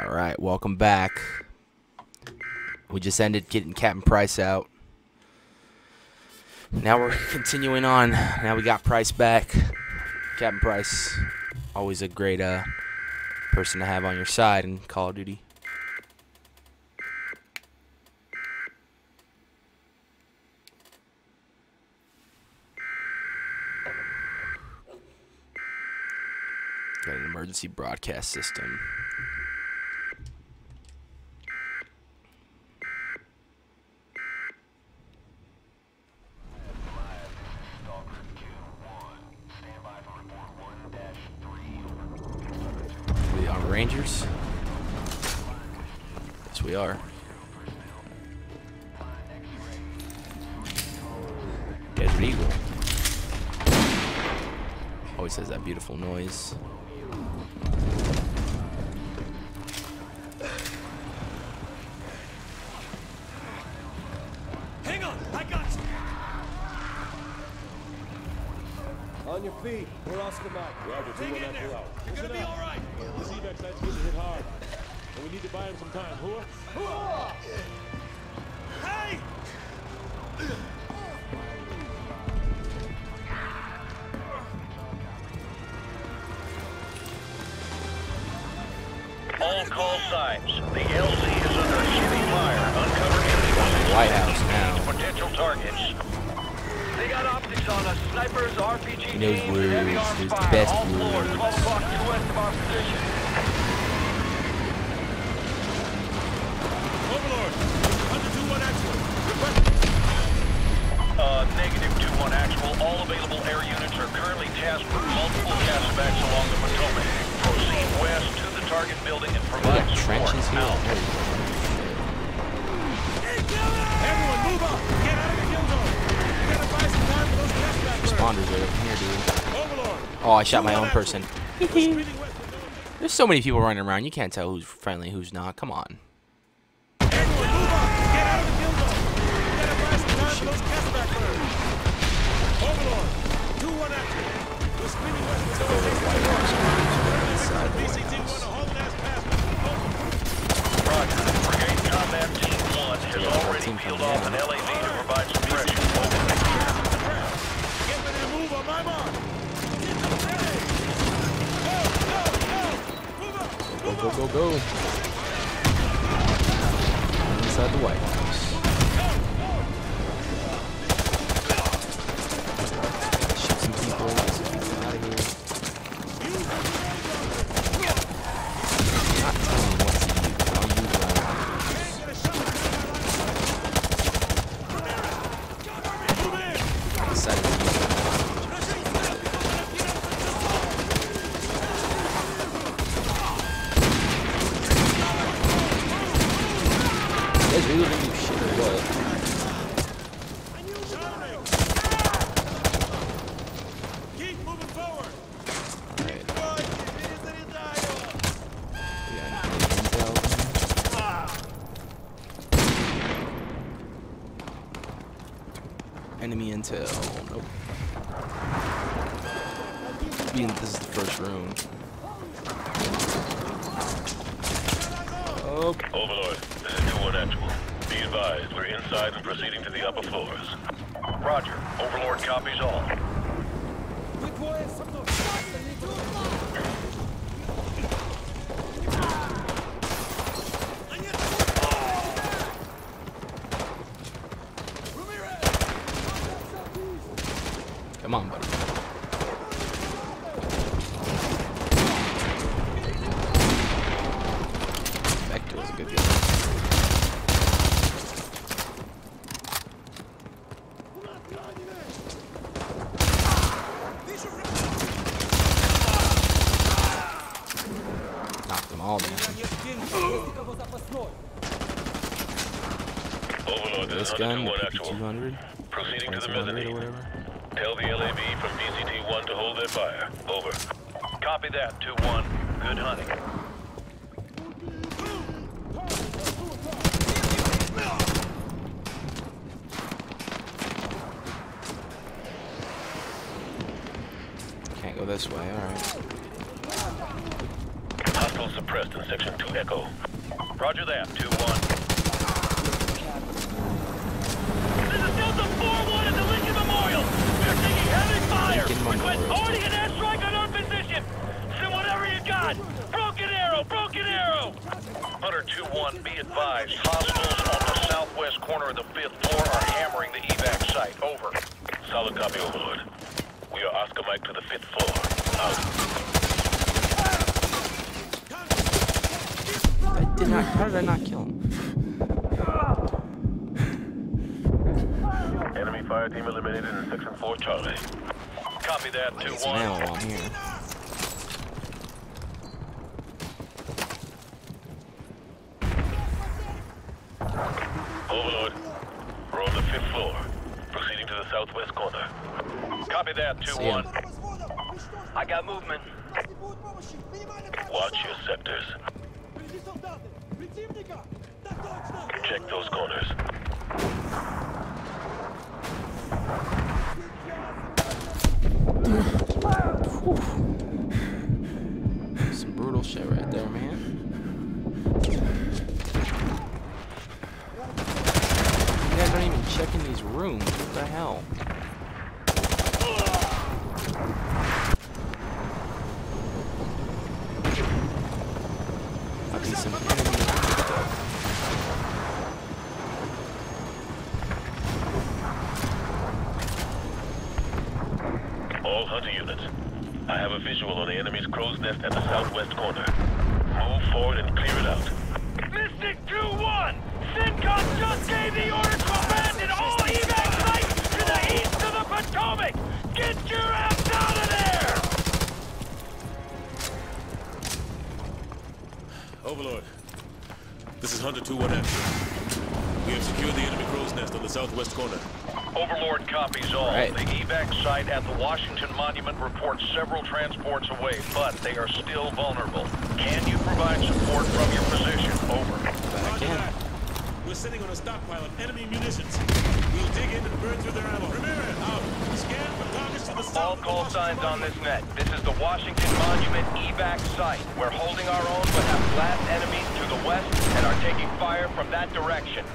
Alright, welcome back. We just ended getting Captain Price out. Now we're continuing on. Now we got Price back. Captain Price, always a great uh, person to have on your side in Call of Duty. Got an emergency broadcast system. On your feet. We're Oscar Mike. Roger, Hang in there. You're gonna be all right. This evac site's getting hit hard. And we need to buy him some time. Who? Hey! All call signs. The LZ is under heavy fire. Uncover enemy. White House position. Overlord, under 2-1 actual. Request Uh, negative 2-1 actual. All available air units are currently tasked with multiple casevacs along the Potomac. Proceed west to the target building and We provide got support. trenches here. Everyone move up! Get out of the kill zone! We gotta buy some time for those CASEVAC Responders are here, dude. Oh, I shot my own person. We're speeding west of North. There's so many people running around. You can't tell who's friendly, who's not. Come on. Everyone move up! Get out of the kill zone! We gotta buy some time for those CASEVAC birds. Overlord! 2-1 actual. We're speeding west of North. BCT-1 a hauling ass pass. Over. Roger. Brigade Combat Team 1 has already team peeled coming off in. an LAV to provide suppression. Over. Get ready to move on my mark. Go, go, go. Inside the White House. Shoot some people. Get some people out of here. Not telling me what to use. I'll use what I want. I decided to use it. You guys really gonna do shit or what? Keep moving forward. Alright. Boy, it is an entire. We got any intel? Enemy intel. Nope. Being this is the first room. Okay. Overlord, this is 2-1 actual. Be advised, we're inside and proceeding to the upper floors. Roger. Overlord copies all. Come on, buddy. Vector was a good guy. Knocked them all down. Overlord, This this gun, the 2-1 actual. PP200, Proceeding to the 2700 or mezzanine. whatever. Tell the LAV from BCT-1 to hold their fire. Over. Copy that, 2-1. Good hunting. Can't go this way, alright. Hostile Vehicles suppressed in Section 2 Echo. Roger that, 2-1. This is Delta 4-1 at the Lincoln Memorial. We're taking heavy fire. Lincoln Request Memorial. already an airstrike on our position. Send whatever you got. Broken arrow, broken arrow. Hunter 2-1, be advised. Hostiles on the southwest corner of the fifth floor are hammering the evac site. Over. Solid copy, Overlord. We are Oscar Mike to the fifth floor. Out. I did not. How did I not kill him? Enemy fire team eliminated in Section 4 Charlie. Copy that, 2-1. ammo while I'm here. Overlord, we're on the fifth floor. Proceeding to the southwest corner. Copy that, See him. 2-1. I got movement. Watch your sectors. Check those corners. Some brutal shit right there, man. You guys aren't even checking these rooms. What the hell? Might be some enemy. All hunter units. I have a visual on the enemy's crow's nest at the southwest corner. Move forward and clear it out. Mystic 2-1! CENTCOM just gave the order to abandon all evac sites to the east of the Potomac! Get your ass Overlord, this is Hunter 2-1 Action. We have secured the enemy crow's nest on the southwest corner. Overlord copies all. Right. The evac site at the Washington Monument reports several transports away, but they are still vulnerable. Can you provide support from your position? Over. But I can. We're sitting on a stockpile of enemy munitions. We'll dig in and burn through their ammo. Ramirez, out. Um, scan for All call signs on this net. This is the Washington Monument evac site. We're holding our own but have blast enemies to the west and are taking fire from that direction.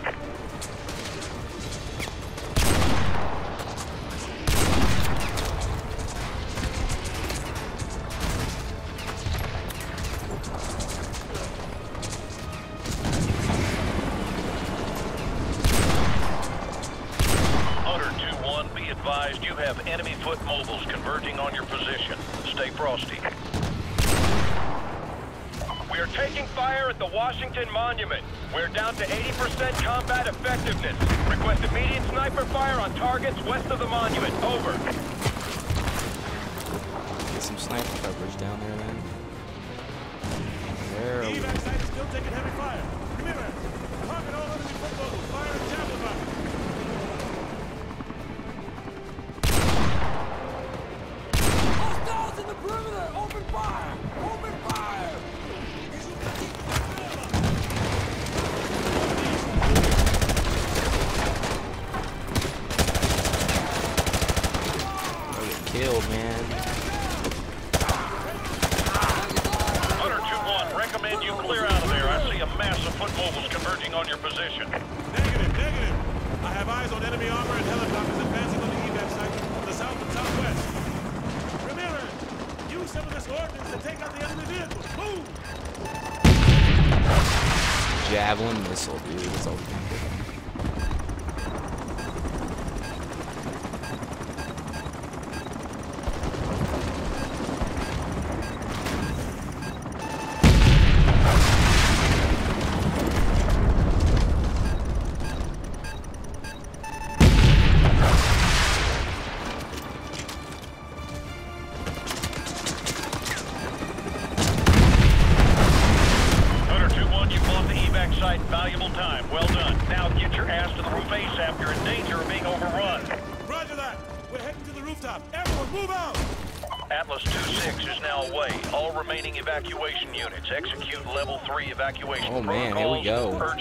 Mass of foot mobiles converging on your position. Negative, negative. I have eyes on enemy armor and helicopters advancing on the evac site on the south and southwest. Ramirez, use some of this ordnance to take out the enemy vehicles. Move! Javelin missile, dude. That's all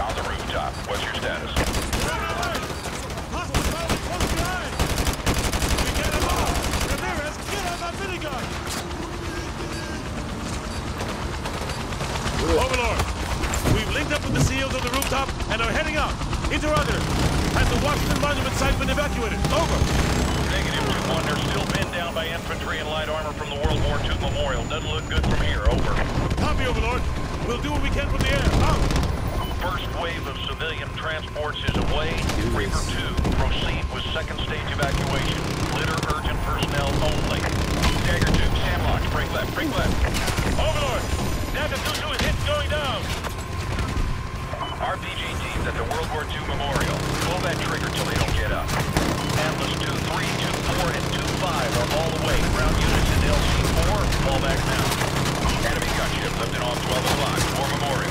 on the rooftop. What's your status? Run away. Hostiles probably close behind. We get them all. Ramirez, get on that minigun. Overlord, we've linked up with the SEALs on the rooftop and are heading out. Interrogator, has the Washington Monument site been evacuated? Over. Negative 2-1. They're still pinned down by infantry and light armor from the World War II memorial. Doesn't look good from here. Over. Copy, Overlord. We'll do what we can from the air. Out. First wave of civilian transports is away. Reaper 2, proceed with second stage evacuation. Litter urgent personnel only. Dagger 2, SAM lock, break left, break left. Overlord, Dagger 2 is hit going down. RPG teams at the World War II Memorial. Pull that trigger till they don't get up. Atlas 2, 3, 2, 4, and 2, 5 are all away. Ground units in LC4, fall back now. Enemy gunship lifting off 12 o'clock. War Memorial.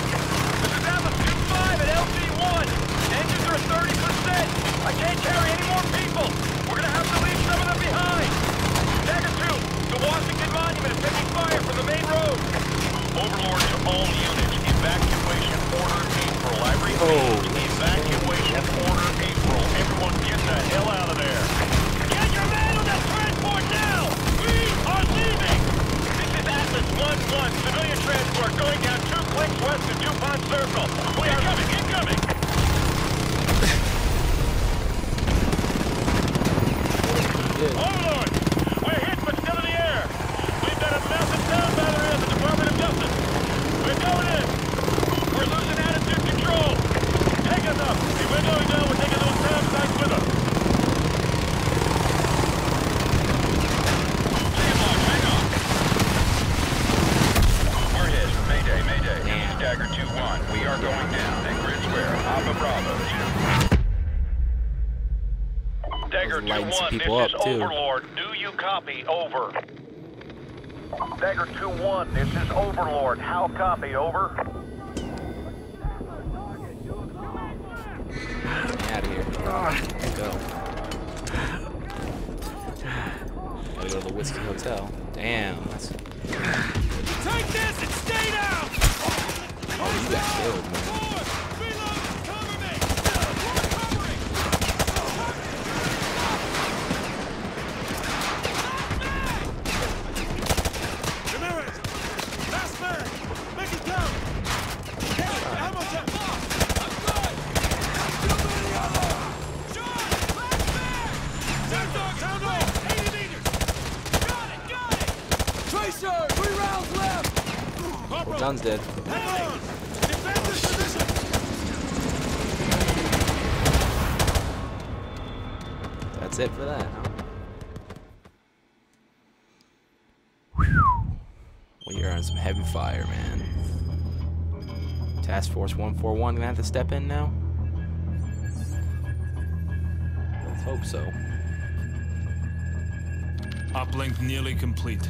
This is Atlas 2, 5 at LC1. Engines are at 30%. I can't carry any more people. We're gonna have to leave some of them behind. Dagger 2, the Washington Monument is taking fire from the main road. Overlord to all units. Evacuation order April. I repeat, evacuation order April. Everyone get the hell out of there. Get your man on that transport now! We are leaving! This is Atlas 1-1. Civilian transport going down two clicks west of Dupont Circle. We are coming, incoming! Overlord! We're hit but still in the air! We've got a massive sound battery at the Department of Justice! We're going in! We're losing attitude control! Take us up! If we're going down, we're taking those sound sites with us! SAM lock, hang on! We're hit. Mayday, mayday. Is Dagger 2-1. We are going down at Grid Square. Alpha Bravo. Dagger 2-1, this people is up, too. Overlord. Do you copy? Over. Dagger 2-1, this is Overlord. How copy? Over. out of here. Let's go. Gotta go to the Whiskey Hotel. Damn. That's, Take this and stay down. oh, you got killed, man. Forward. Reload. Cover me. We're covering. Ramirez, last man. Make it count. Hey, ammo check. I'm good. Too many of them. John, last man. Sound dog, sound off. 80 meters. Got it, got it. Tracer! Three rounds left! Corporal, John's dead. hang on. Defend this position. That's it for that, huh? We are on some heavy fire, man. Task Force 141 gonna have to step in now? Let's hope so. Uplink nearly complete.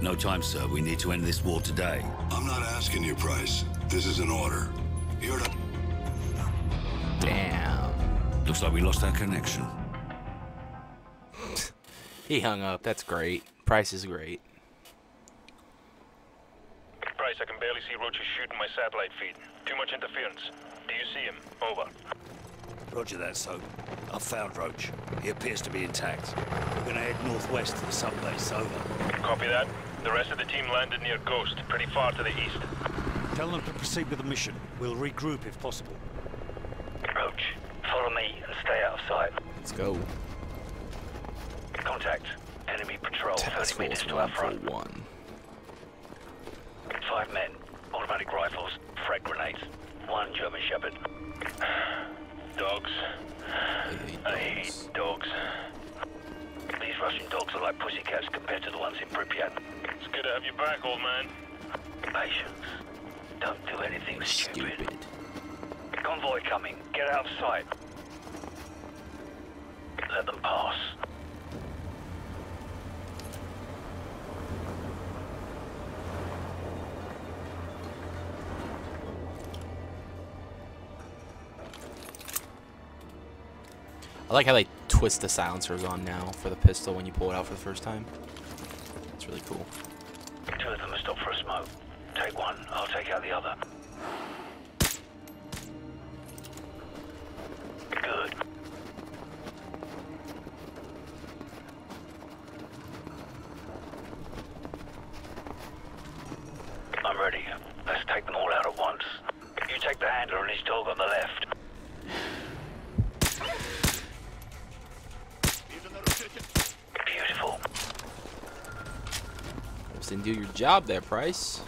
No time, sir. We need to end this war today. I'm not asking you, Price. This is an order. You're to... Damn. Looks like we lost our connection. He hung up. That's great. Price is great. Price, I can barely see Roach shooting my satellite feed. Too much interference. Do you see him? Over. Roger that, Soap. I've found Roach. He appears to be intact. We're gonna head northwest to the subbase. Over. Copy that. The rest of the team landed near Ghost, pretty far to the east. Tell them to proceed with the mission. We'll regroup if possible. Roach, follow me and stay out of sight. Let's go. Contact. Enemy patrol Task 30 meters to our front. Oh one. Five men. Automatic rifles. Frag grenades. One German Shepherd. Dogs. I hate I hate dogs. These Russian dogs are like pussycats compared to the ones in Pripyat. It's good to have you back, old man. Patience. Don't do anything stupid. Stupid. Convoy coming. Get out of sight. Let them pass. I like how they twist the silencers on now for the pistol when you pull it out for the first time. It's really cool. Didn't do your job there, Price.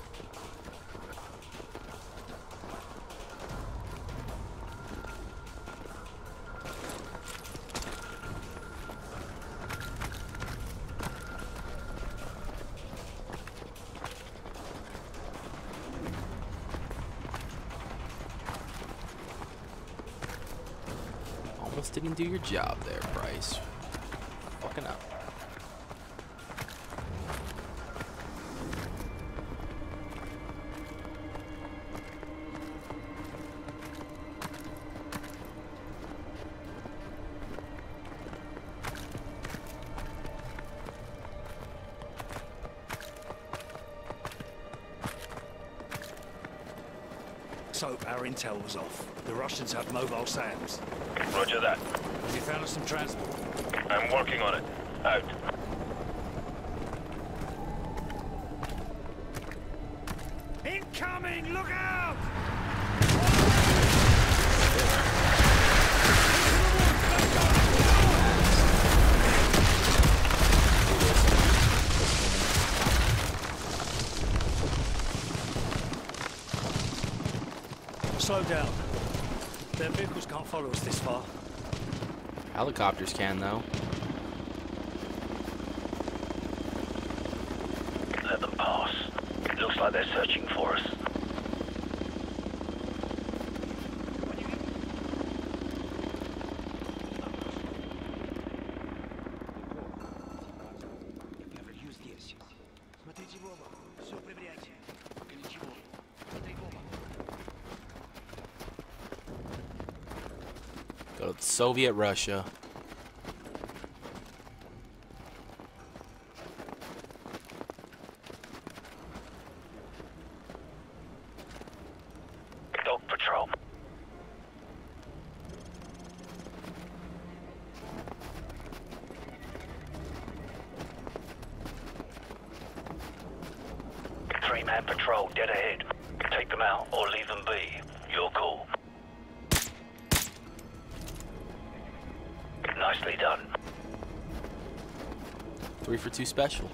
Almost didn't do your job there, Price. Intel was off. The Russians have mobile SAMs. Roger that. Have you found us some transport? I'm working on it. Out. Slow down. Their vehicles can't follow us this far. Helicopters can, though. Let them pass. Looks like they're searching for us. Go to Soviet Russia. Three-man patrol dead ahead. Take them out or leave them be. Your call. Nicely done. Three for two special.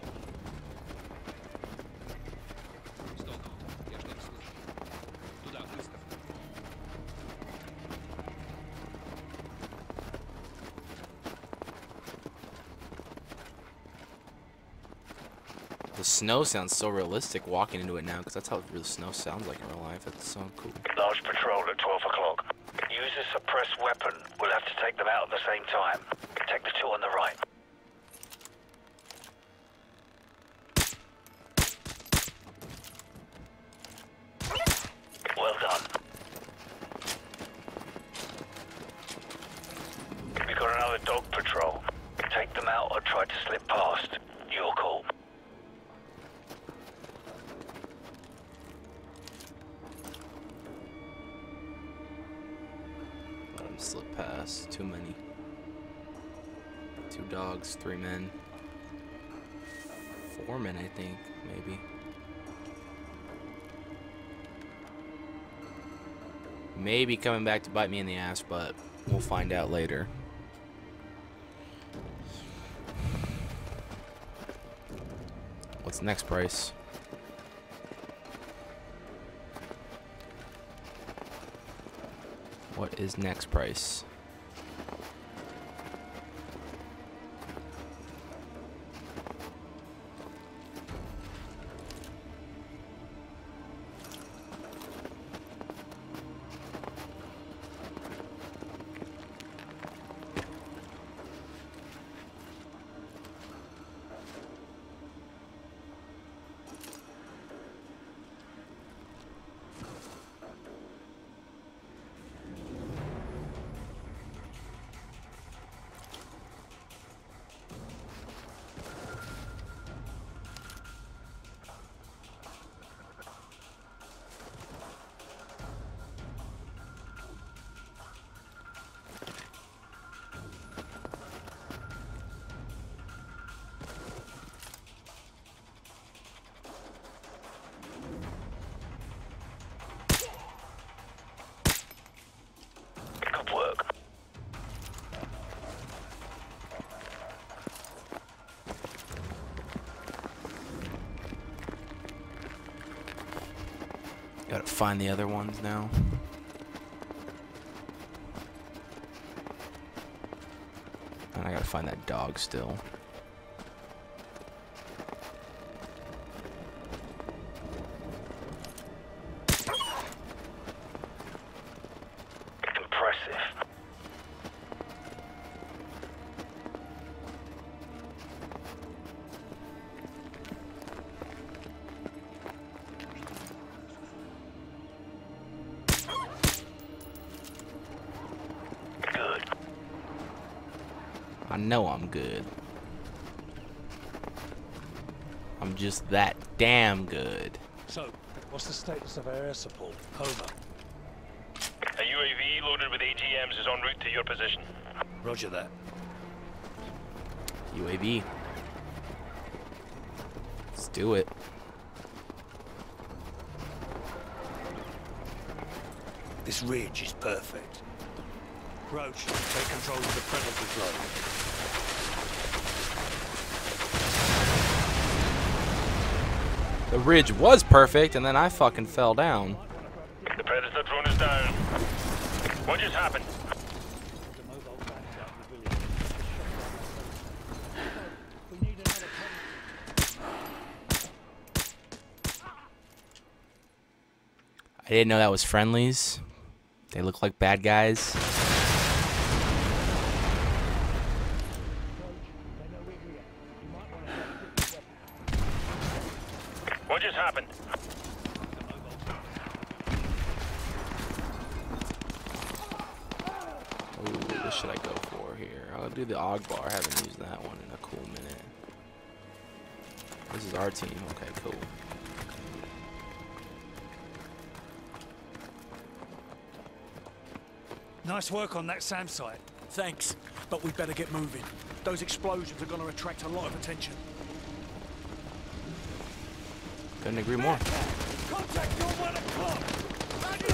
The snow sounds so realistic walking into it now, because that's how real snow sounds like in real life. That's so cool. Large patrol at 12 o'clock. Use a suppressed weapon. We'll have to take them out at the same time. Take the two on the right. Slip past. Too many. Two dogs, three men. Four men, I think, maybe. Maybe coming back to bite me in the ass, but we'll find out later. What's the next price? What is next price? Find the other ones now. And I gotta find that dog still. Know I'm good. I'm just that damn good. So, what's the status of our air support? Over. A UAV loaded with AGMs is en route to your position. Roger that. UAV. Let's do it. This ridge is perfect. Roach, take control of the predator drone. The ridge was perfect, and then I fucking fell down. The Predator drone is down. What just happened? I didn't know that was friendlies. They look like bad guys. What just happened? Ooh, what should I go for here? I'll do the AUG HBAR. I haven't used that one in a cool minute. This is our team. Okay, cool. Nice work on that SAM site. Thanks, but we better get moving. Those explosions are going to attract a lot of attention. Couldn't agree more. Contact your one o'clock! Damn.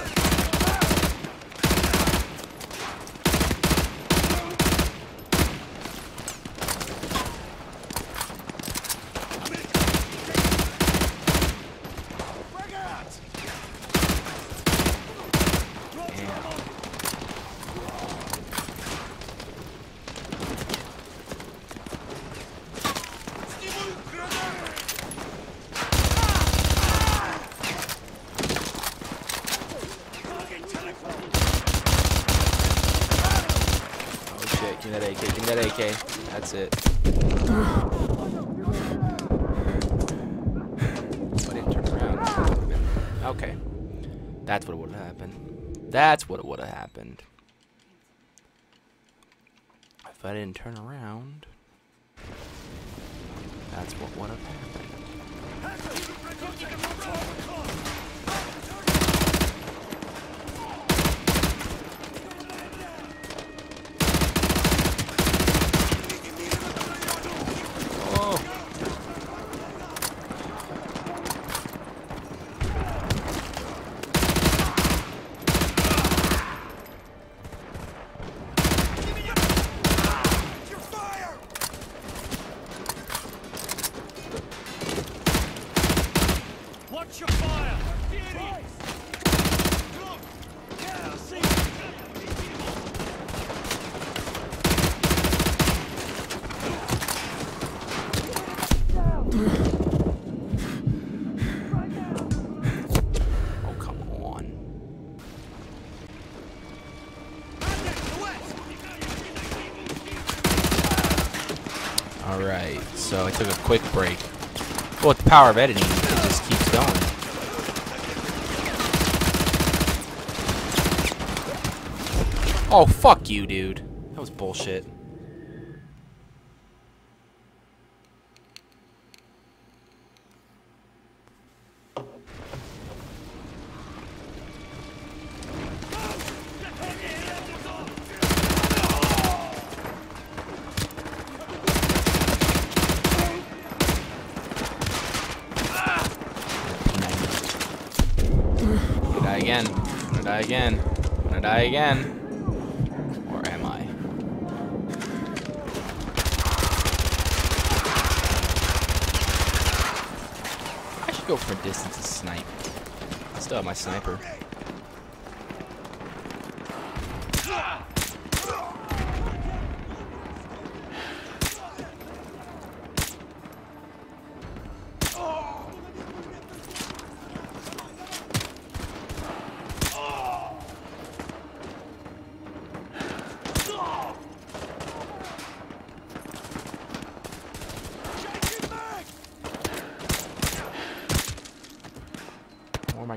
Okay, that's it. If I didn't turn around, it would've been- Okay. That's what would have happened. That's what would have happened. If I didn't turn around, that's what would have happened. Quick break. Well, with the power of editing, it just keeps going. Oh, fuck you, dude. That was bullshit. Again. Gonna die again. Gonna die again. Or am I? I should go for a distance and snipe. I still have my sniper. Where am I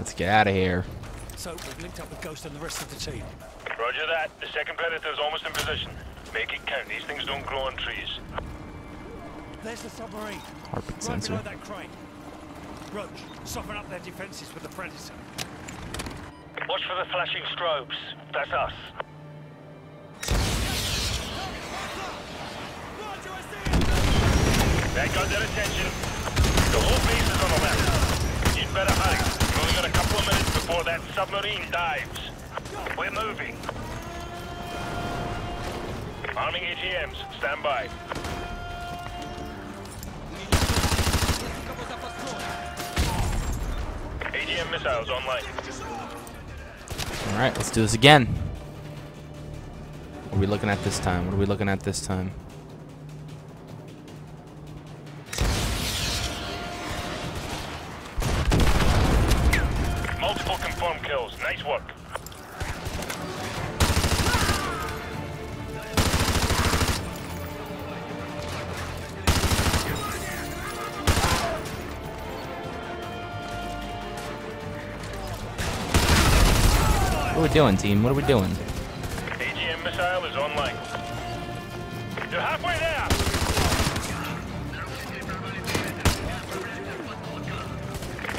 Let's get out of here. So we've linked up with Ghost and the rest of the team. Roger that. The second predator's almost in position. Make it count. These things don't grow on trees. There's the submarine. Heartbeat Right sensor. below that crane. Roach, soften up their defenses with the Predator. Watch for the flashing strobes. That's us. That got their attention. The whole base is on the left. You'd better hurry. Got a couple of minutes before that submarine dives. We're moving. Arming AGMs. Stand by. AGM missiles online. Alright, let's do this again. What are we looking at this time? What are we looking at this time? Multiple kills. Nice work. What are we doing, team? What are we doing? AGM missile is online. You're halfway there!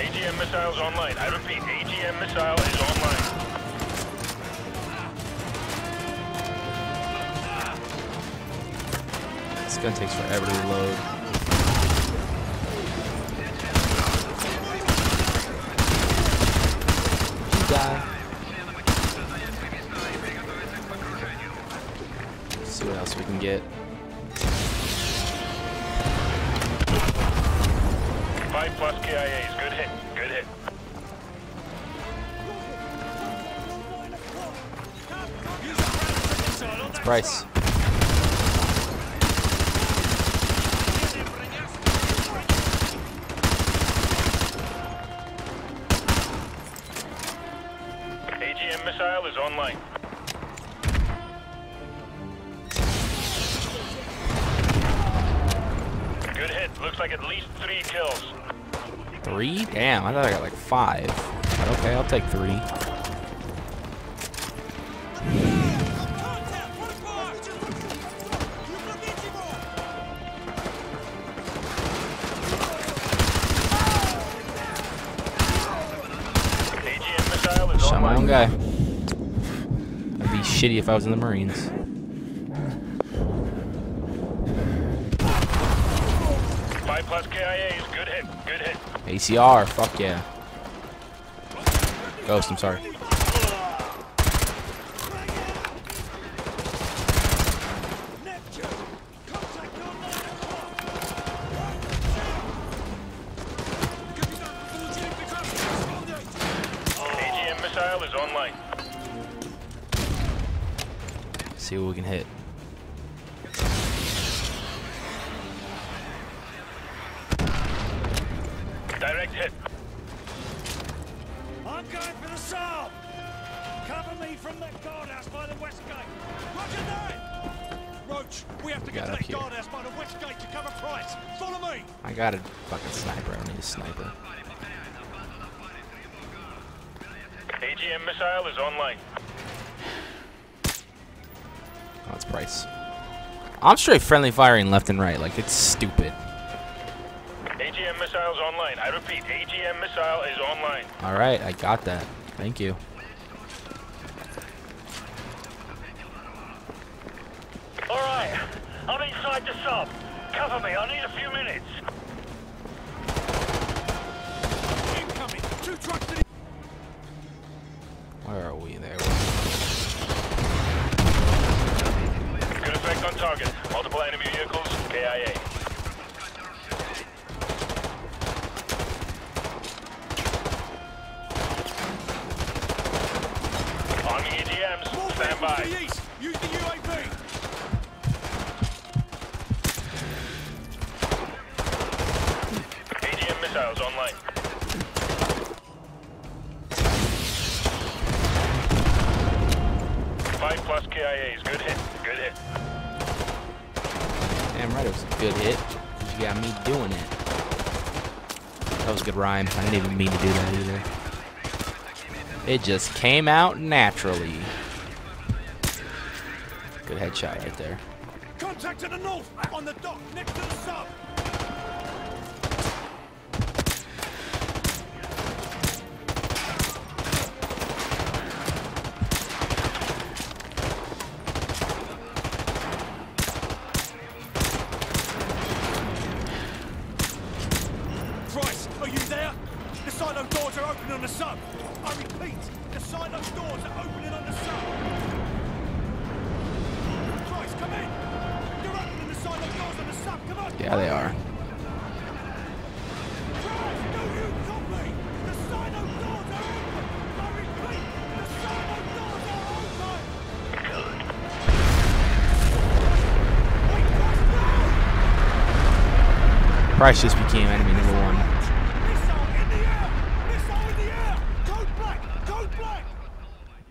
AGM missiles online. I repeat, Missile is online. This gun takes forever to reload. Price. AGM missile is online. Good hit. Looks like at least three kills. Three? Damn, I thought I got like five. But okay, I'll take three. Shitty if I was in the Marines. Five plus KIAs. Good hit. Good hit. ACR, fuck yeah. Ghost, I'm sorry. See what we can hit. Direct hit. I'm going for the south. Cover me from that guardhouse by the west gate. Roger that. Roach, we have to Got get to that guardhouse by the west gate to cover Price. Follow me. I got a fucking sniper. I need a sniper. AGM missile is online. Price. I'm straight friendly firing left and right. Like, it's stupid. AGM missile is online. I repeat, AGM missile is online. Alright, I got that. Thank you. I didn't even mean to do that either. It just came out naturally. Good headshot right there. Contact to the north. On the dock next to the Price, just became enemy number one.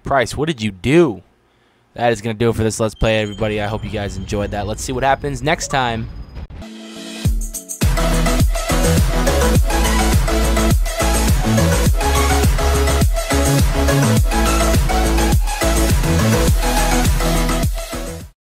Price, what did you do? That is going to do it for this Let's Play, everybody. I hope you guys enjoyed that. Let's see what happens next time